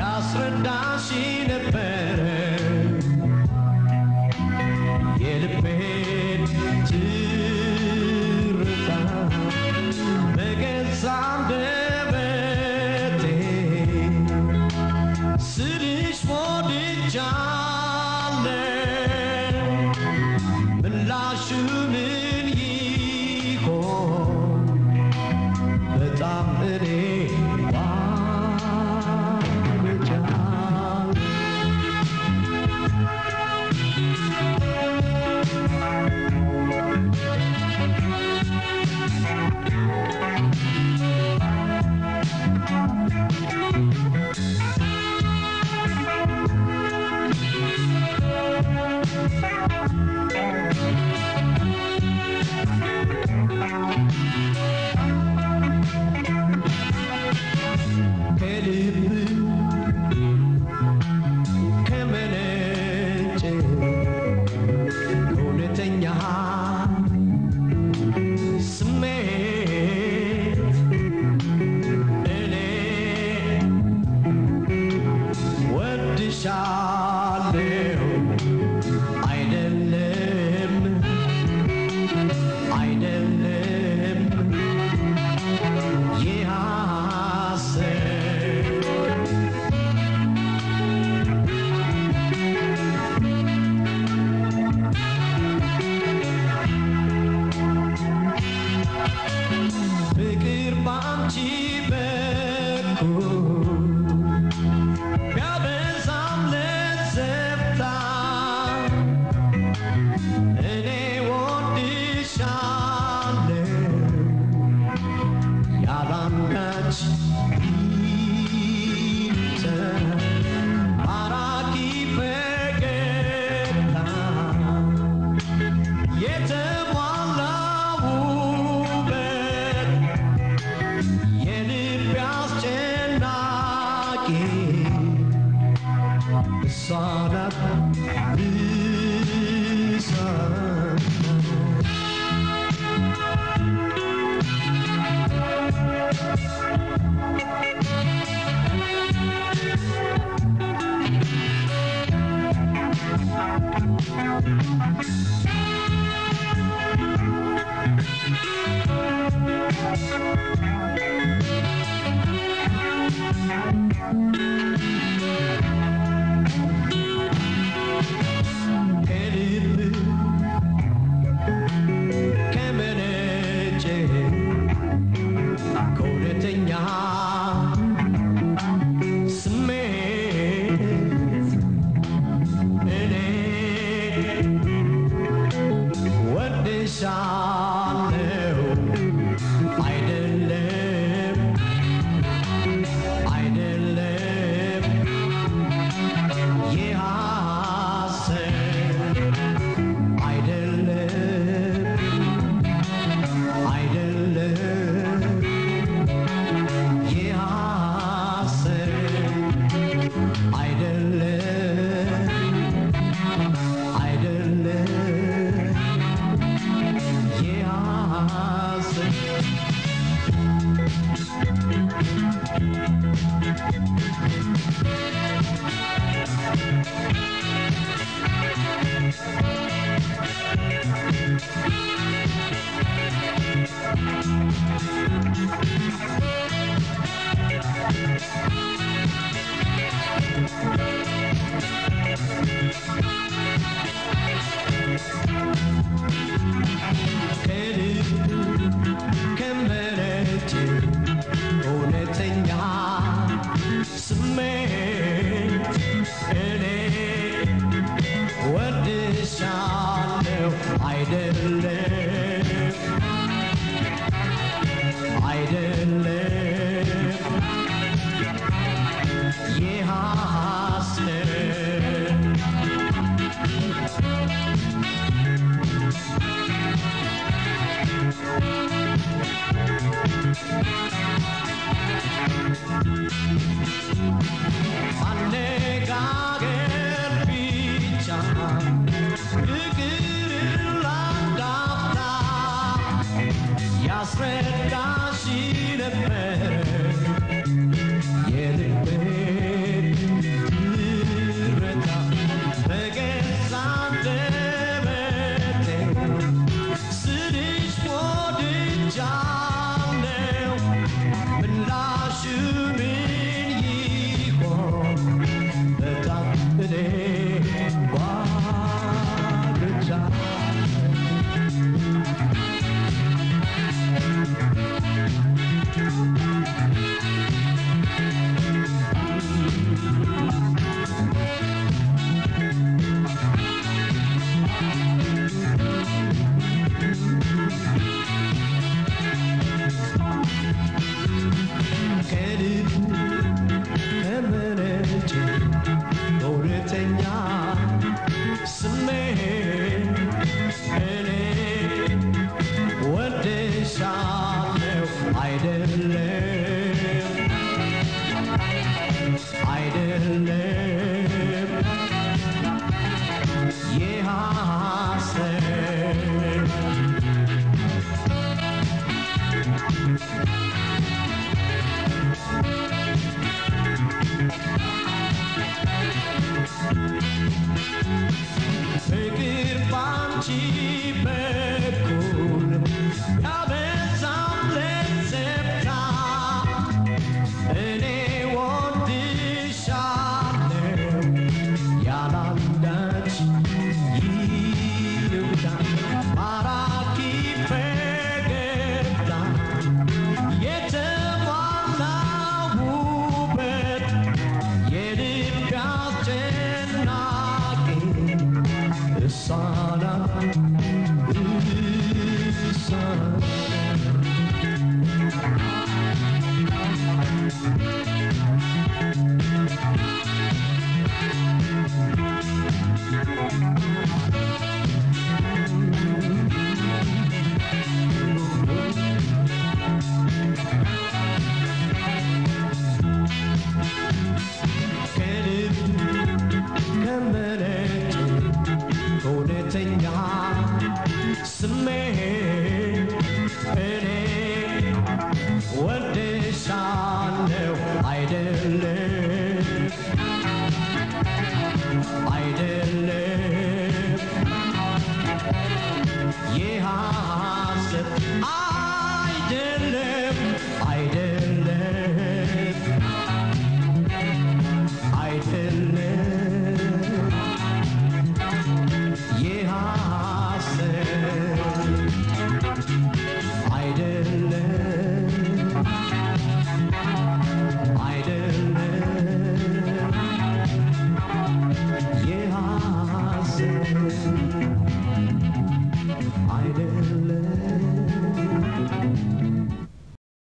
Ja sredaši ne pen. 怎样？是没